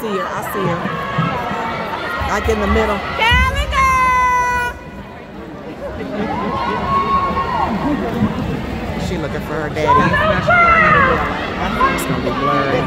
see her. I see her. Like in the middle. She looking for her daddy. It's gonna be blurry.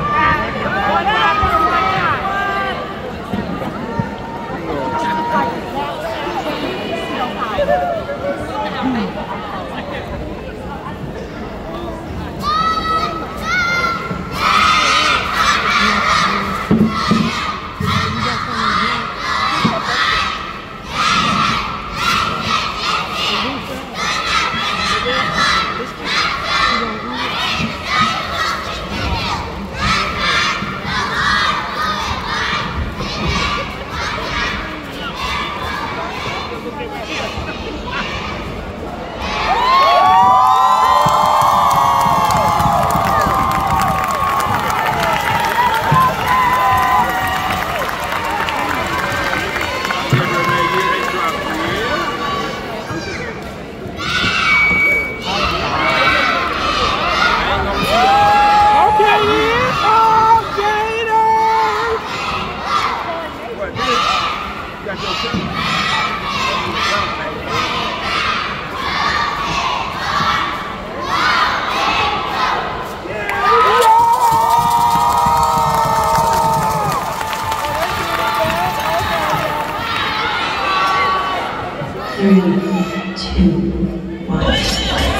Two, one.